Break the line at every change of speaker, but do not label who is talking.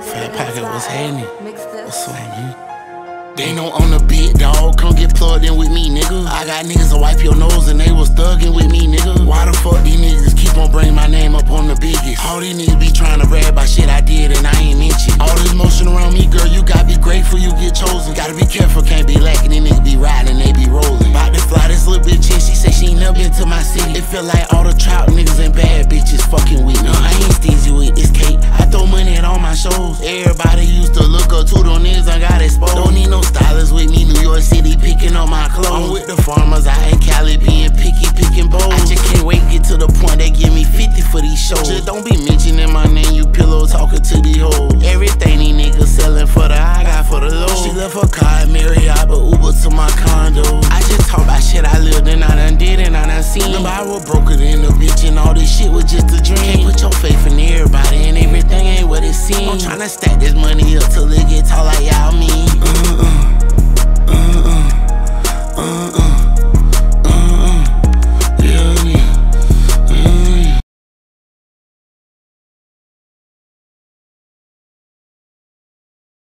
Fat Pocket, was handy. What's up, man?
They know I'm the big dog, come get plugged in with me, nigga. I got niggas to wipe your nose and they was thuggin' with me, nigga. Why the fuck these niggas keep on bringing my name up on the biggest? All these niggas be trying to rap about shit I did and I ain't mention. All this motion around me, girl, you gotta be grateful you get chosen. Gotta be careful, can't be lacking. These niggas be riding, they be rolling. About to fly this little bitch in, she say she ain't never been to my city. It feel like all the trout niggas and bad bitches fucking with me. Everybody used to look up to them niggas I got exposed. Don't need no stylist with me, New York City picking up my clothes. I'm with the farmers out in Cali being picky, picking bold. I just can't wait get to the point they give me 50 for these shows. Just don't be mentioning my name, you pillow talking to these hoes. Everything these niggas selling for the I got for the low. She left her car I'm tryna stack this money up till it get tall like